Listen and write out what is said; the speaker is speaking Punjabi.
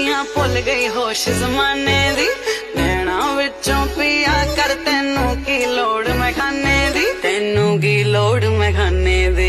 ਦੁਨੀਆ ਭੁੱਲ ਗਈ ਹੋਸ਼ ਜ਼ਮਾਨੇ ਦੀ। ਨੈਣਾ ਵਿੱਚੋਂ ਪਿਆ ਕਰ ਤੈਨੂੰ ਕੀ ਲੋੜ ਮੈਂ ਖਾਨੇ ਦੀ। ਤੈਨੂੰ ਕੀ ਲੋੜ ਮੈਂ ਖਾਨੇ ਦੀ।